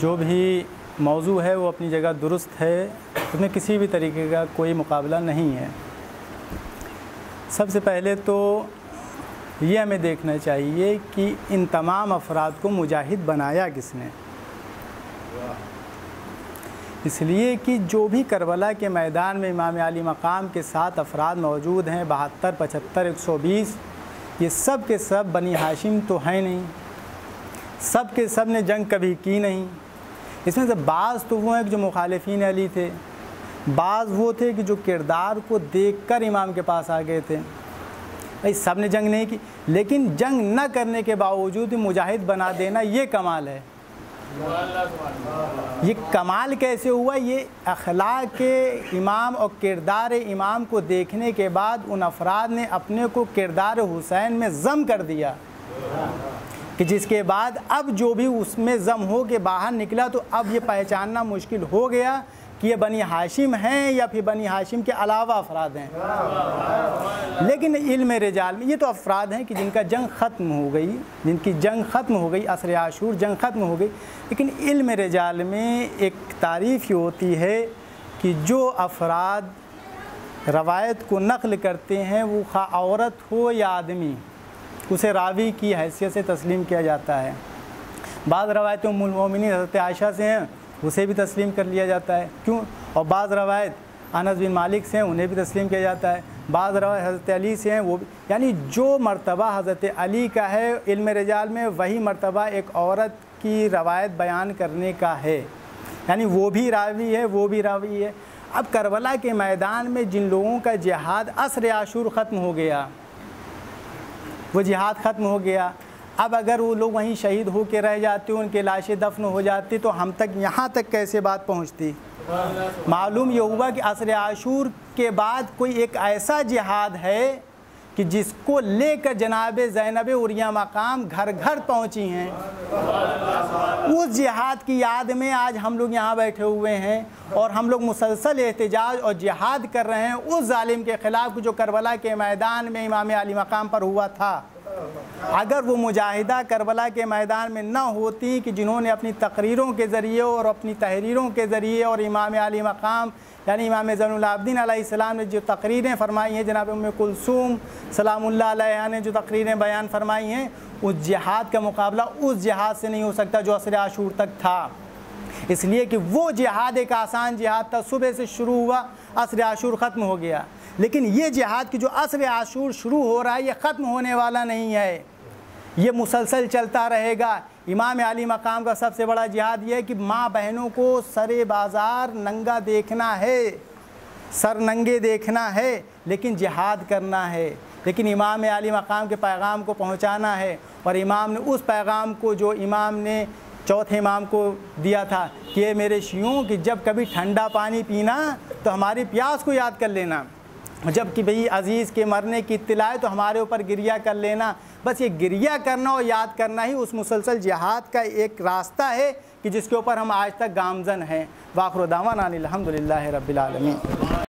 जो भी मौजू है, वो अपनी जगह दुरुस्त है। उसमें किसी भी तरीके का कोई मुकाबला नहीं है। सबसे पहले तो ये हमें देखना चाहिए कि इन तमाम अफराद को मुजाहिद बनाया किसने। इसलिए कि जो भी करबला के मैदान में इमाम अली मकाम के साथ अफराद मौजूद हैं, बहत्तर, पचहत्तर, एक सौ बीस, ये सब के सब बनी हाशिम तो हैं नहीं। सब के सबने जंग कभी की नहीं। इसमें से बाज़ तो वो हैं जो मुखालफी अली थे, बाज़ वो थे कि जो किरदार को देख कर इमाम के पास आ गए थे। भाई सबने जंग नहीं की, लेकिन जंग न करने के बावजूद मुजाहिद बना देना ये कमाल है। ये कमाल कैसे हुआ? ये अखलाक के इमाम और किरदार इमाम को देखने के बाद उन अफराद ने अपने को किरदार हुसैन में ज़म कर दिया। कि जिसके बाद अब जो भी उसमें ज़म हो के बाहर निकला तो अब ये पहचानना मुश्किल हो गया कि ये बनी हाशिम हैं या फिर बनी हाशिम के अलावा अफराद हैं। लेकिन इल्म रजाल में ये तो अफराद हैं कि जिनका जंग ख़त्म हो गई, जिनकी जंग ख़त्म हो गई, असर आशूर जंग ख़त्म हो गई। लेकिन इल्म रजाल में एक तारीफ़ ये होती है कि जो अफराद रवायत को नकल करते हैं, वो खा औरत हो या आदमी उसे रावी की हैसियत से तस्लीम किया जाता है। बाद रवायत मुलमिन हज़रत आयशा से हैं, उसे भी तस्लीम कर लिया जाता है। क्यों? और बाज़ रवायत अनस बिन मालिक से हैं, उन्हें भी तस्लीम किया जाता है। बाद रवायत हज़रत अली से हैं, वो यानी जो मरतबा हज़रत अली का है, इल्म रजाल में वही मरतबा एक औरत की रवायत बयान करने का है। यानी वो भी रावी है, वो भी रावी है। अब करबला के मैदान में जिन लोगों का जिहाद असर आशूर ख़त्म हो गया वो जिहाद ख़त्म हो गया। अब अगर वो लोग वहीं शहीद हो के रह जाते, उनके लाशें दफन हो जाती तो हम तक यहाँ तक कैसे बात पहुँचती? मालूम ये हुआ कि असर आशूर के बाद कोई एक ऐसा जिहाद है कि जिसको लेकर जनाब ज़ैनब उरिया मकाम घर घर पहुँची हैं। उस जिहाद की याद में आज हम लोग यहाँ बैठे हुए हैं और हम लोग मुसलसल एहतजाज और जिहाद कर रहे हैं उस ालिम के ख़िलाफ़ जो करबला के मैदान में इमाम अली मकाम पर हुआ था। अगर वो मुजाहिदा करबला के मैदान में न होती कि जिन्होंने अपनी तकरीरों के ज़रिए और अपनी तहरीरों के ज़रिए और इमाम अली मकाम, यानी इमाम ज़ैनुलाब्दीन सलाम ने जो तकरीरें फरमाई हैं, जनाब उम कुलसूम सलामुल्लाह ने जो तकरीरें बयान फरमाई हैं उस जिहाद का मुकाबला उस जिहाद से नहीं हो सकता जो असर आशूर तक था। इसलिए कि वो जिहाद एक आसान जिहाद था। सुबह से शुरू हुआ, असर आशूर ख़त्म हो गया। लेकिन ये जिहाद की जो असर आशूर शुरू हो रहा है, ये ख़त्म होने वाला नहीं है। ये मुसलसल चलता रहेगा। इमाम अली मकाम का सबसे बड़ा जिहाद ये है कि माँ बहनों को सरे बाज़ार नंगा देखना है, सर नंगे देखना है, लेकिन जिहाद करना है। लेकिन इमाम अली मकाम के पैगाम को पहुँचाना है और इमाम ने उस पैगाम को जो इमाम ने, चौथे इमाम को दिया था कि ये मेरे शियों कि जब कभी ठंडा पानी पीना तो हमारी प्यास को याद कर लेना। जब कि भाई अज़ीज़ के मरने की इत्तला है तो हमारे ऊपर गिरिया कर लेना। बस ये गिरिया करना और याद करना ही उस मुसलसल जिहाद का एक रास्ता है कि जिसके ऊपर हम आज तक गामजन हैं। वाखर दावान अलहमदिल्ला रबालमी